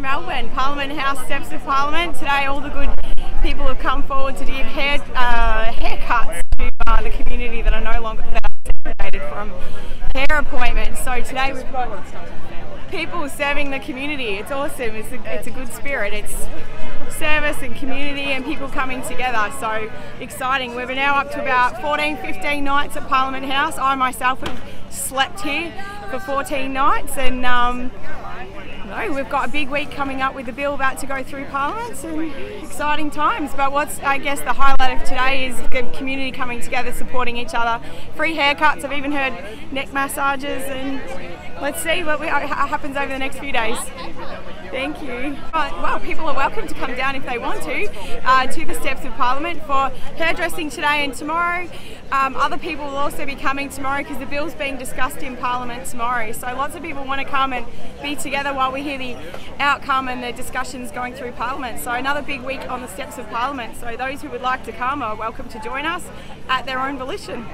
Melbourne, Parliament House, Steps of Parliament. Today all the good people have come forward to give hair, uh, haircuts to uh, the community that are no longer that are segregated from hair appointments. So today we've got people serving the community. It's awesome. It's a, it's a good spirit. It's service and community and people coming together. So exciting. We're now up to about 14, 15 nights at Parliament House. I myself have slept here for 14 nights and um, no, we've got a big week coming up with the bill about to go through Parliament and exciting times. But what's, I guess, the highlight of today is the community coming together, supporting each other. Free haircuts, I've even heard neck massages, and let's see what we, happens over the next few days. Thank you. Well, people are welcome to come down if they want to, uh, to the steps of Parliament for hairdressing today and tomorrow. Um, other people will also be coming tomorrow because the bill's being discussed in Parliament tomorrow. So lots of people want to come and be together while we hear the outcome and the discussions going through Parliament. So another big week on the steps of Parliament. So those who would like to come are welcome to join us at their own volition.